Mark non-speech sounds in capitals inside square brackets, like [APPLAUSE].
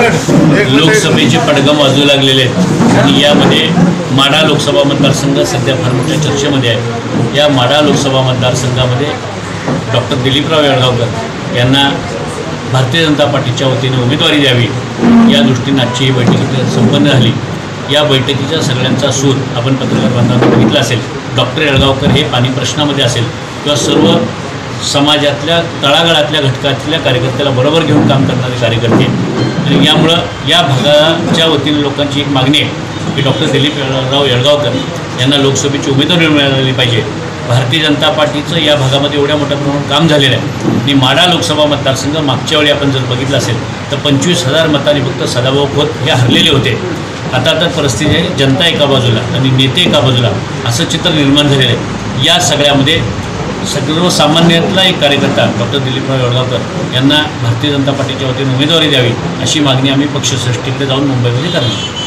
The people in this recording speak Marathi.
[LAUGHS] लोकसभेचे पडगम वाजू लागलेले आहेत. आणि यामध्ये माढा लोकसभा मतदारसंघ सध्या फार मोठ्या चर्चेमध्ये आहे. या माढा लोकसभा मतदारसंघामध्ये डॉक्टर दिलीपराव येळगावकर यांना भारतीय जनता पार्टीच्या वतीने उमेदवारी द्यावी. या दृष्टीनं आजची ही बैठक संपन्न झाली. या बैठकीच्या सगळ्यांचा सूर आपण पत्रकार बांधवांना बघितला असेल. डॉक्टर येळगावकर हे पाणी प्रश्नामध्ये असेल. किंवा सर्व समाजातल्या तळागाळातल्या घटकातल्या कार्यकर्त्याला बरोबर घेऊन काम करणारे कार्यकर्ते. आणि यामुळं या भागाच्या वतीने लोकांची एक मागणी आहे की डॉक्टर दिलीप राव येळगावकर यांना लोकसभेची उमेदवारी मिळाली पाहिजे. भारतीय जनता पार्टीचं या भागामध्ये एवढ्या मोठ्या प्रमाणात काम झालेलं आहे. आणि माडा लोकसभा मतदारसंघ मागच्या वेळी आपण जर बघितलं असेल तर पंचवीस हजार मतांनी फक्त सदाभाऊ खोत हे हरलेले होते. आता तर परिस्थिती आहे जनता एका बाजूला आणि नेते एका बाजूला असं चित्र निर्माण झालेलं आहे. या सगळ्यामध्ये सर्वसामान्यातला एक कार्यकर्ता डॉक्टर दिलीपराव येळगावकर यांना भारतीय जनता पार्टीच्या वतीने उमेदवारी द्यावी अशी मागणी आम्ही पक्षश्रेष्ठीकडे जाऊन मुंबईमध्ये करणार.